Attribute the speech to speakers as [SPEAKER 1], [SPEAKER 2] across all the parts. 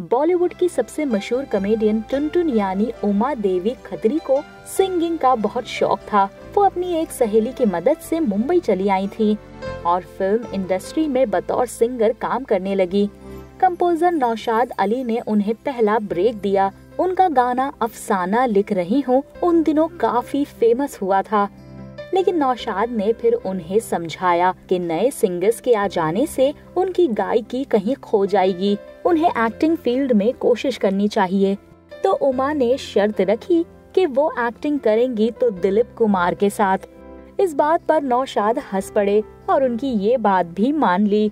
[SPEAKER 1] बॉलीवुड की सबसे मशहूर कमेडियन टुनटुन यानी उमा देवी खत्री को सिंगिंग का बहुत शौक था। वो अपनी एक सहेली की मदद से मुंबई चली आई थी और फ़िल्म इंडस्ट्री में बतौर सिंगर काम करने लगी। कंपोजर नौशाद अली ने उन्हें पहला ब्रेक दिया। उनका गाना अफसाना लिख रही हूँ। उन दिनों काफ़ी फ़ेमस हुआ था। लेकिन नौशाद ने फिर उन्हें समझाया कि नए सिंगर्स के आ जाने से उनकी गायकी कहीं खो जाएगी। उन्हें एक्टिंग फ़ील्ड में कोशिश करनी चाहिए। तो उमा ने शर्त रखी कि वो एक्टिंग करेंगी तो दिलीप कुमार के साथ। इस बात पर नौशाद हंस पड़े और उनकी ये बात भी मान ली।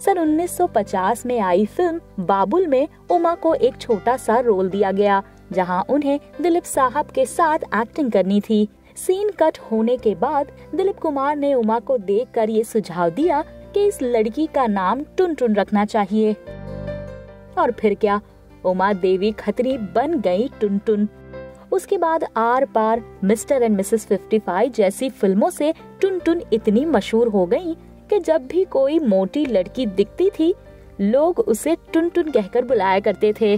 [SPEAKER 1] सन 1950 में आई फ़िल्म बाबुल में उमा को एक छोटा सा रोल दिया गया, जहाँ उन्हें दिलीप साहब के साथ एक्टिंग करनी थी। सीन कट होने के बाद दिलीप कुमार ने उमा को देख कर ये सुझाव दिया कि इस लड़की का नाम टुन टुन रखना चाहिए। और फिर क्या? उमा देवी खतरी बन गई टुन टुन उसके बाद Aar Paar mister and missus 55 जैसी फ़िल्मों से टुन टुन इतनी मशहूर हो गई कि जब भी कोई मोटी लड़की दिखती थी, लोग उसे टुन टुन कहकर बुलाया करते थे।